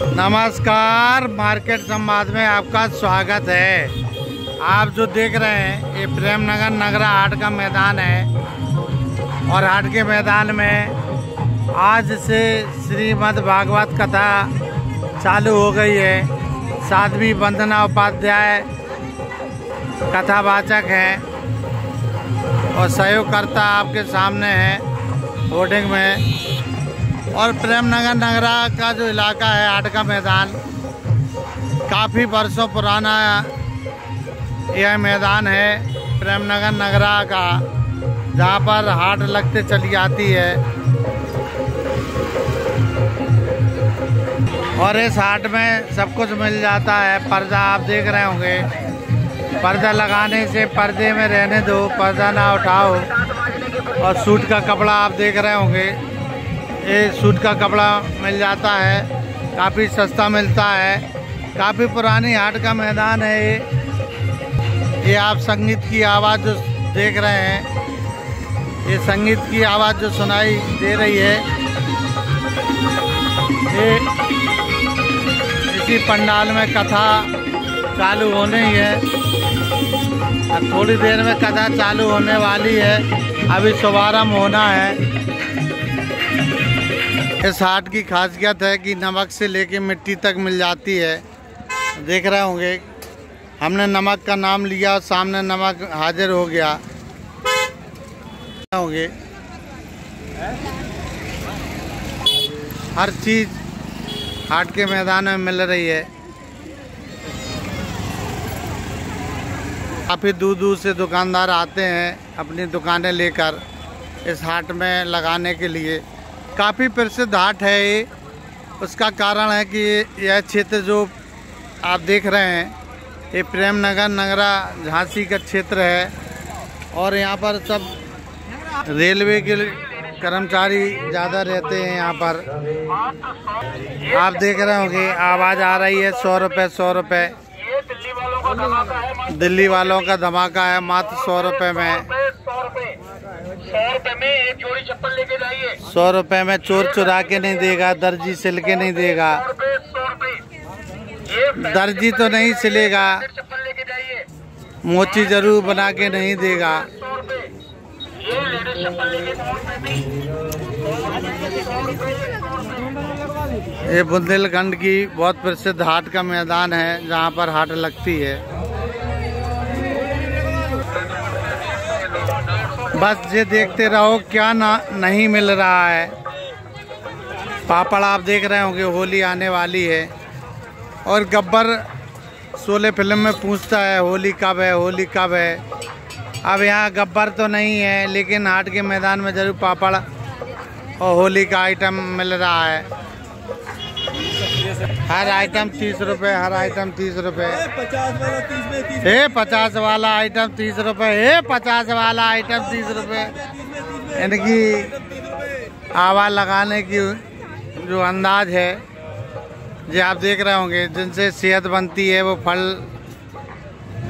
नमस्कार, मार्केट संवाद में आपका स्वागत है। आप जो देख रहे हैं, ये प्रेमनगर नगरा हाट का मैदान है। और हाट के मैदान में आज से श्रीमद् भागवत कथा चालू हो गई है। साध्वी वंदना उपाध्याय कथावाचक हैं और सहयोगकर्ता आपके सामने हैं होर्डिंग में। और प्रेमनगर नगरा का जो इलाका है हाट का मैदान, काफ़ी वर्षों पुराना यह मैदान है, प्रेमनगर नगरा का, जहाँ पर हाट लगते चली आती है। और इस हाट में सब कुछ मिल जाता है, पर्दा आप देख रहे होंगे। पर्दा लगाने से पर्दे में रहने दो, पर्दा ना उठाओ। और सूट का कपड़ा आप देख रहे होंगे। ये सूट का कपड़ा मिल जाता है, काफ़ी सस्ता मिलता है, काफ़ी पुरानी हाट का मैदान है ये। ये आप संगीत की आवाज़ जो देख रहे हैं, ये संगीत की आवाज़ जो सुनाई दे रही है, ये इसी पंडाल में कथा चालू होने ही है अब थोड़ी देर में कथा चालू होने वाली है, अभी शुभारंभ होना है। इस हाट की खासियत है कि नमक से लेके मिट्टी तक मिल जाती है। देख रहे होंगे, हमने नमक का नाम लिया और सामने नमक हाजिर हो गया। होंगे। हर चीज़ हाट के मैदान में मिल रही है। काफ़ी दूर दूर से दुकानदार आते हैं अपनी दुकानें लेकर इस हाट में लगाने के लिए। काफ़ी प्रसिद्ध हाट है ये। उसका कारण है कि यह क्षेत्र जो आप देख रहे हैं, ये प्रेम नगर नगरा झांसी का क्षेत्र है और यहाँ पर सब रेलवे के कर्मचारी ज़्यादा रहते हैं यहाँ पर। आप देख रहे होंगे, आवाज़ आ रही है, सौ रुपये सौ रुपये दिल्ली वालों का धमाका है, मात्र सौ रुपये में। सौ रुपए में एक जोड़ी चप्पल लेके जाइए। सौ रुपये में चोर चुरा के नहीं देगा दर्जी सिल के नहीं देगा। रुपए रुपए। दर्जी तो नहीं सिलेगा। चप्पल लेके जाइए। मोची ज़रूर बना के नहीं देगा। रुपए रुपए। ये बुंदेलखंड की बहुत प्रसिद्ध हाट का मैदान है जहाँ पर हाट लगती है। बस ये देखते रहो, क्या ना, नहीं मिल रहा है। पापड़ आप देख रहे होंगे, होली आने वाली है। और गब्बर शोले फ़िल्म में पूछता है, होली कब है, होली कब है? अब यहाँ गब्बर तो नहीं है, लेकिन हाट के मैदान में ज़रूर पापड़ और होली का आइटम मिल रहा है। हर आइटम तीस रुपए हर आइटम तीस रुपए। हे पचास वाला आइटम तीस रुपए हे पचास वाला आइटम तीस रुपए। इनकी आवाज़ लगाने की जो अंदाज है जो आप देख रहे होंगे जिनसे सेहत बनती है वो फल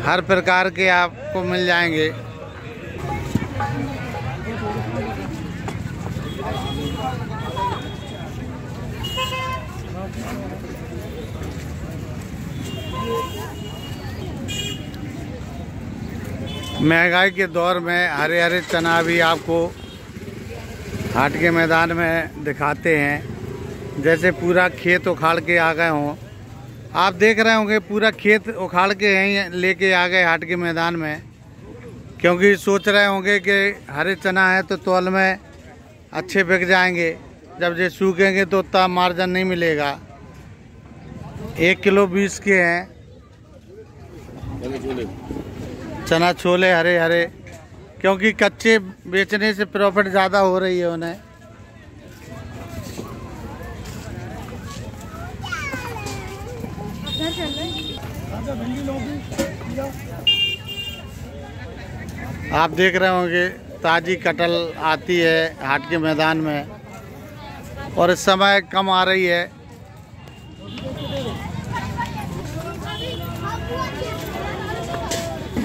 हर प्रकार के आपको मिल जाएँगे। महँगाई के दौर में हरे हरे चना भी आपको हाट के मैदान में दिखाते हैं। जैसे पूरा खेत उखाड़ के आ गए हों। आप देख रहे होंगे, पूरा खेत उखाड़ के यहीं लेके आ गए हाट के मैदान में। क्योंकि सोच रहे होंगे कि हरे चना है तो तौल में अच्छे बिक जाएँगे। जब ये सूखेंगे तो उतना मार्जन नहीं मिलेगा। एक किलो बीस के हैं। चना छोले हरे हरे, क्योंकि कच्चे बेचने से प्रॉफिट ज़्यादा हो रही है उन्हें। आप देख रहे होंगे, ताज़ी कटल आती है हाट के मैदान में, और इस समय कम आ रही है।